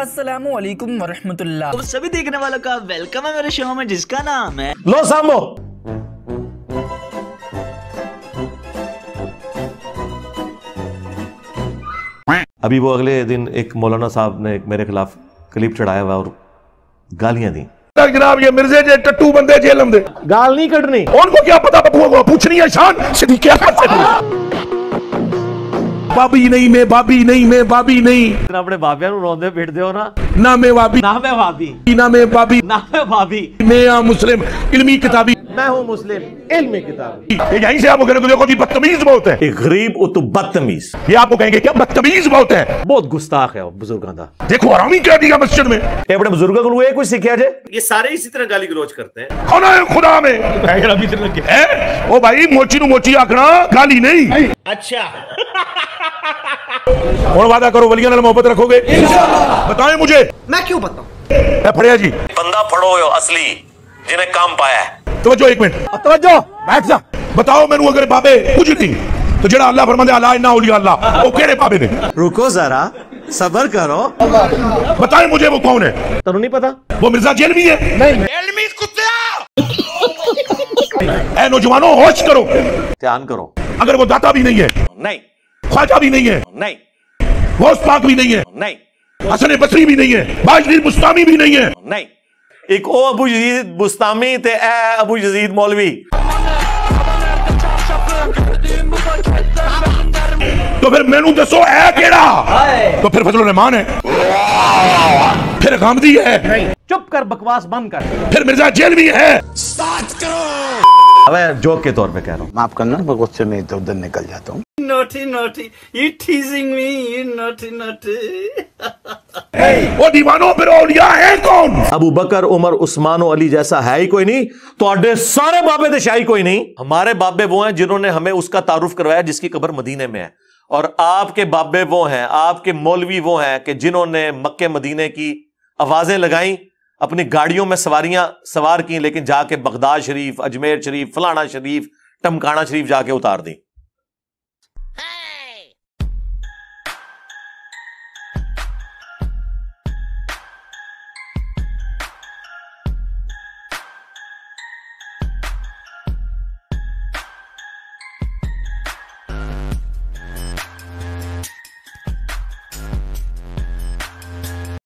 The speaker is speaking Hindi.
असलकुम वरहमतुल्लाह तो सभी देखने वालों का वेलकम है मेरे शो में जिसका नाम है लो सामो। अभी वो अगले दिन एक मौलाना साहब ने एक मेरे खिलाफ क्लिप चढ़ाया हुआ और गालियाँ दी। जनाब ये मिर्जे जे टट्टू बंदे जेलम दे। गाल नहीं कटनी। उनको क्या पता बबुआ को पूछनी है शान सीधी क्या बाबी नहीं मैं बाबी नहीं मैं बाबी नहीं। अपने बाबिया नु रोंदे पिटदे हो ना। ना मैं बाबी ना मैं भाभी। ना मैं बाबी ना मैं भाभी। मैं आ मुस्लिम इल्मी किताबी। मैं हूँ मुस्लिम इल्मी किताब। ये यहीं से आपको कहने को देखो जी बदतमीज बहुत है। गरीब और तू बदतमीज। ये आपको कहेंगे क्या बदतमीज बहुत है? बहुत गुस्ताख है बुज़ुर्गों का देखो आरामी क्या दिया मस्जिद में। ये अपने बुज़ुर्गों को ये कुछ सीखा जे? ये सारे इसी तरह गाली गलोच करते हैं। खुदा है खुदा में? है? ओ भाई मोची नु मोची आखना गाली नहीं। अच्छा। और वादा करो वलिया मोहब्बत रखोगे? बताएँ मुझे। मैं क्यों बताऊँ? ए फड़िया जी। बंदा फड़ो हो असली जिन्हें काम पाया है। तवज्जो एक मिनट। तवज्जो बैठ जा। बताओ मैनू अगर बाबे कुछ नहीं तो जेड़ा अल्लाह फरमांदे अल्लाह अल्लाह वो केड़े बाबे ने? रुको जरा सबर करो। बताएँ मुझे वो कौन है? तेन नहीं पता? वो मिर्ज़ा जेलवी है। नहीं। ए नौजवानों होश करो। ध्यान करो। अगर वो दाता भी नहीं है। नहीं। ख्वाजा भी नहीं है। नहीं। गौस पाक भी नहीं है। नहीं। हसन बसरी भी नहीं है। बाजरी मुस्तामी भी नहीं है। नहीं। एक ओ अबू यजीद बुस्तामी ते ए अबू यजीद मौलवी। तो फिर मैनू दसो है केड़ा? तो फिर फजल रहमान है। फिर गामदी है। चुप कर बकवास बंद कर। फिर मिर्ज़ा जेल भी है अब मैं जोक के तौर पे कह रहा हूँ। माफ़ करना मैं गुस्से में इधर उधर निकल जाता हूँ। Naughty naughty you teasing me you naughty naughty. वो दीवानों फिर औलिया है कौन अबू बकर उमर उस्मान और अली जैसा है ही कोई नहीं। तो सारे बाबे तो शाही कोई नहीं। हमारे बाबे वो हैं जिन्होंने हमें उसका तारुफ करवाया जिसकी कब्र मदीने में है। और आपके बाबे वो हैं आपके मौलवी वो हैं कि जिन्होंने मक्के मदीने की आवाज़ें लगाई अपनी गाड़ियों में सवारियाँ सवार की लेकिन जाके बगदाद शरीफ अजमेर शरीफ फलाना शरीफ टमकाना शरीफ जाके उतार दी।